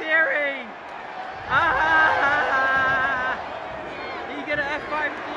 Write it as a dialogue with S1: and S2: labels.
S1: Theory! Ah! Are you gonna F5